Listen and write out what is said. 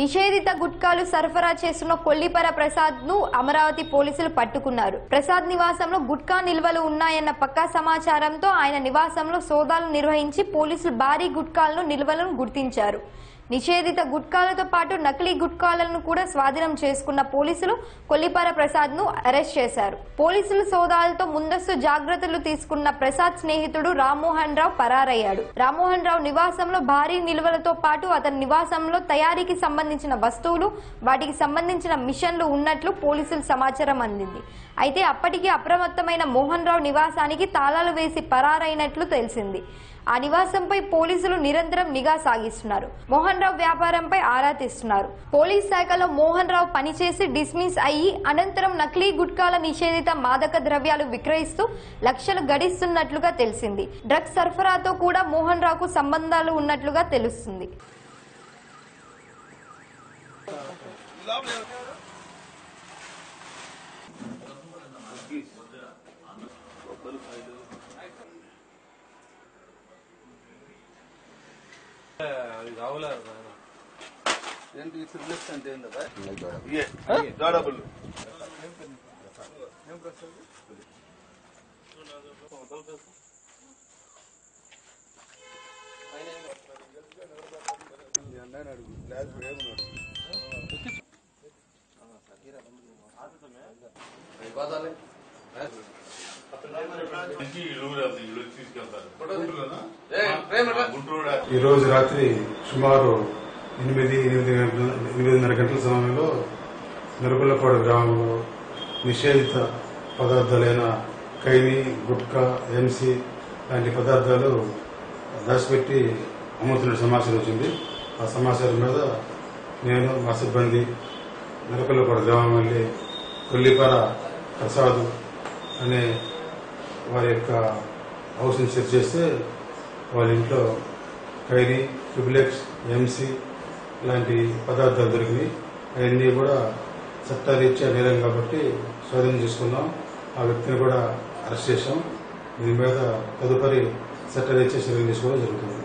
నిషేధిత గుట్కాలు సరఫరా చేస్తున్న కొల్లిపర ప్రసాద్ను అమరావతి పోలీసులు పట్టుకున్నారు. ప్రసాద్ నివాసంలో గుట్కా నిల్వలు ఉన్నాయన్న పక్కా సమాచారంతో ఆయన నివాసంలో సోదాలు నిర్వహించి పోలీసులు భారీ గుట్కాలను నిల్వలను గుర్తించారు. నిషేధిత గుట్కాలతో పాటు నకిలీ గుట్కాలను కూడా స్వాధీనం చేసుకున్న పోలీసులు కొల్లిపార ప్రసాద్ను అరెస్ట్ చేశారు. పోలీసుల సోదాలతో ముందస్తు జాగ్రత్తలు తీసుకున్న ప్రసాద్ స్నేహితుడు రామ్మోహన్ రావు పరారయ్యాడు. రామ్మోహన్ రావు నివాసంలో భారీ నిల్వలతో పాటు అతని నివాసంలో తయారీకి సంబంధించిన వస్తువులు వాటికి సంబంధించిన మిషన్లు ఉన్నట్లు పోలీసులు సమాచారం అందింది. అయితే అప్పటికే అప్రమత్తమైన మోహన్ రావు నివాసానికి తాళాలు వేసి పరారైనట్లు తెలిసింది. ఆ నివాసంపై పోలీసులు నిరంతరం నిఘా సాగిస్తున్నారు. మోహన్ రావు వ్యాపారంపై ఆరా తీస్తున్నారు. పోలీస్ శాఖలో మోహన్ రావు పనిచేసి డిస్మిస్ అయ్యి అనంతరం నకిలీ గుట్కాల నిషేధిత మాదక ద్రవ్యాలు విక్రయిస్తూ లక్షలు గడిస్తున్నట్లుగా తెలిసింది. డ్రగ్స్ సరఫరాతో కూడా మోహన్ రావుకు సంబంధాలు ఉన్నట్లుగా తెలుస్తుంది. Gracias. ఈరోజు ఈ రోజు రాత్రి సుమారు ఎనిమిది ఎనిమిది గంటల ఎనిమిదిన్నర గంటల సమయంలో నరుకులపాడు గ్రామంలో నిషేధిత పదార్థాలైన కైని గుట్కా ఎంసి లాంటి పదార్థాలు దాచిపెట్టి అమ్ముతున్న సమాచారం వచ్చింది. ఆ సమాచారం మీద నేను మా సిబ్బంది నరుకులపాడు గ్రామం వెళ్ళి కొల్లిపార ప్రసాద్ అనే వారి యొక్క హౌస్ని సెట్ చేస్తే వాళ్ళ ఇంట్లో ఖైరీ ట్రిబులెక్స్ ఎంసీ లాంటి పదార్థాలు దొరికినాయి అవన్నీ కూడా చట్టరీత్యా నేరం కాబట్టి స్వాధీనం చేసుకున్నాం. ఆ వ్యక్తిని కూడా అరెస్ట్ చేశాం. దీని మీద తదుపరి చట్టరీత్యా చర్యలు తీసుకోవడం జరుగుతుంది.